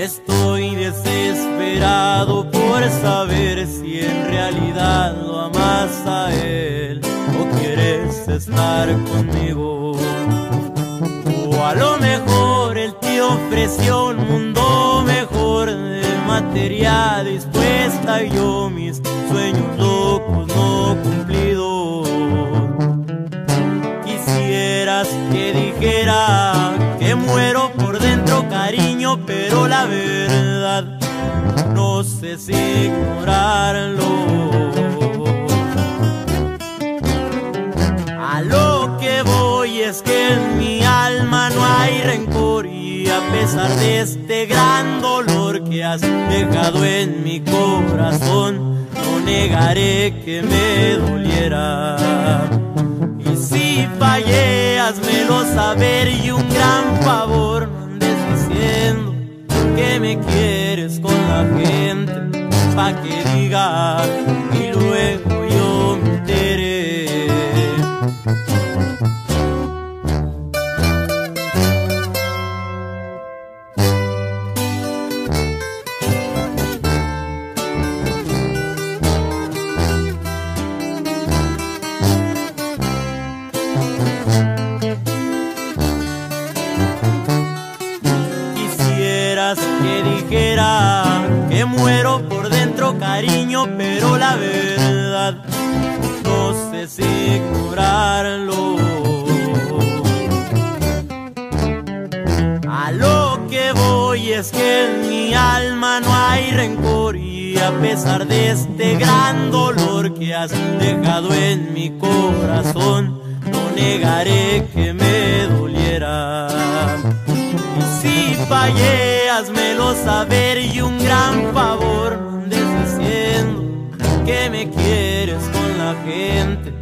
Estoy desesperado por saber si en realidad lo amas a él o quieres estar conmigo. O a lo mejor él te ofreció un mundo mejor de materia dispuesta y yo mis sueños locos no cumplidos. La verdad no sé si ignorarlo. A lo que voy es que en mi alma no hay rencor y a pesar de este gran dolor que has dejado en mi corazón, no negaré que me doliera. Que me quieres con la gente, pa' que diga y luego Que dijera que muero por dentro cariño, pero la verdad no sé si ignorarlo. A lo que voy es que en mi alma no hay rencor y a pesar de este gran dolor que has dejado en mi corazón, no negaré que me doliera. Y si fallé, saber y un gran favor, andes diciendo que me quieres con la gente,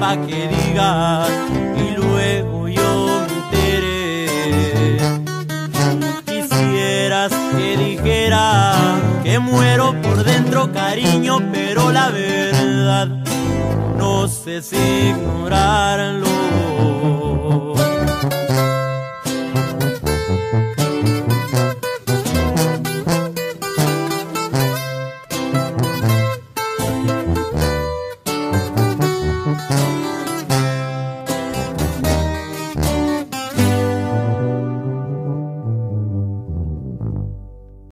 pa' que digas y luego yo me enteré. Quisieras que dijera que muero por dentro cariño, pero la verdad no sé si ignorarlo.